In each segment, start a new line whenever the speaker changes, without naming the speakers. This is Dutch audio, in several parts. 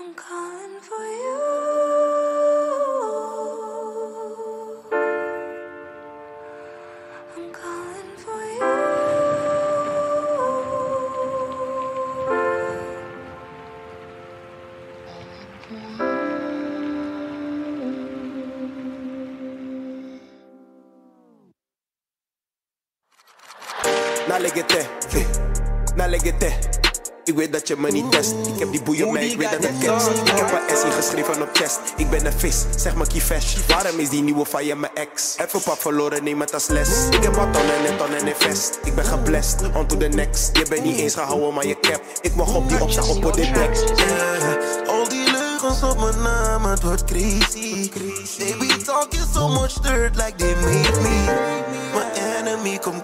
I'm calling for you. I'm calling for you.
Now let at there. Eh, now let at there. Ik weet dat je me niet test. Ik heb die boeien mee, ik weet dat het kerst. Ik heb een S geschreven op chest. Ik ben een vis, zeg maar kievesh. Waarom is die nieuwe van je mijn ex? Even pap verloren, neem het als les. Ik heb wat tonnen en tonnen en vest. Ik ben geblest, on to the next. Je bent niet eens gehouden, maar je cap. Ik mag op die opslag op dit dek.
Yeah, al die leugens op mijn naam, het wordt crazy. They be talking so much dirt like they made me.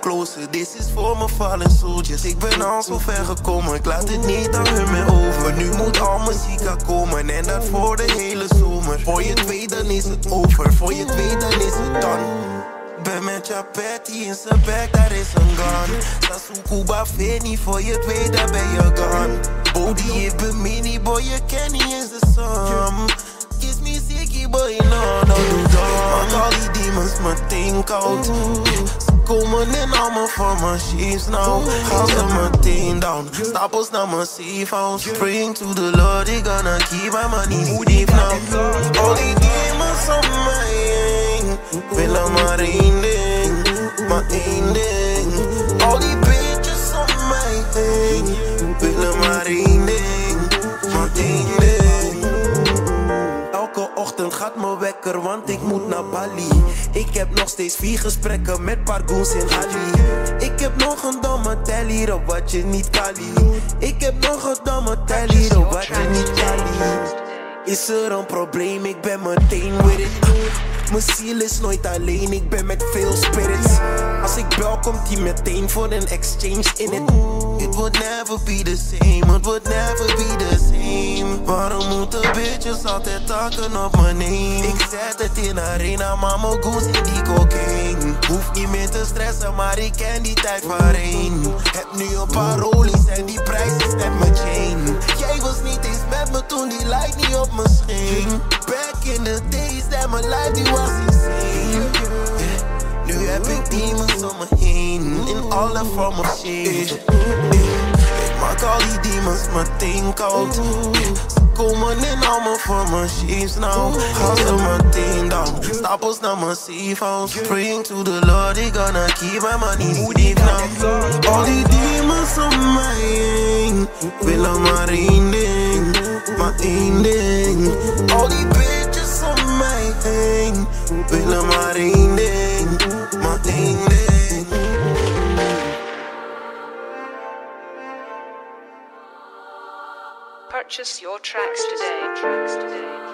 Closer, this is voor mijn fallen soldiers. Ik ben al zo ver gekomen, ik laat het niet aan hun over. Nu moet al mijn zieka komen en dat voor de hele zomer. Voor je het weet, dan is het over. Voor je het weet, dan is het done. Ben met Chapetti in zijn bek, daar is een gun. Sasukuba Feni, voor je het weet, daar ben je gone. Body ik mini, boy, je ken niet eens de sum. Kiss me sicky, boy, no, no, do Maak al die demons meteen koud. Komen in al mijn formations nou. Gaan ze meteen down. Stapels naar mijn house. Praying to the Lord, he gonna keep my money safe now. Al die demons om mij heen. Willen maar één ding, maar één ding. Al die bitches om mij heen. Willen maar één ding, maar één ding. Elke ochtend gaat mijn wekker, want ik moet naar Bali. Ik heb nog steeds vier gesprekken met paar goons in Ali. Ik heb nog een domme telly op wat je niet kali. Ik heb nog een domme telly op wat je niet kali. Is er een probleem? Ik ben meteen with it. Mijn ziel is nooit alleen, ik ben met veel spirits. Als ik bel, komt die meteen voor een exchange in it. It would never be the same, it would never be the same. Waarom moeten bitches altijd takken op mijn name? Ik zet het in arena, maar mijn goons in die cocaine. Hoef niet meer te stressen, maar ik ken die tijd waarheen. Heb nu een paar rollies en die prijs is net mijn chain. Alle vormen of shade. Ik maak al die demons meteen koud. Ze komen in al mijn vormen shapes now. Gaan ze meteen down. Stapels naar mijn safe house. Praying to the Lord, he gonna keep my money safe now.
Purchase your tracks today. Tracks today.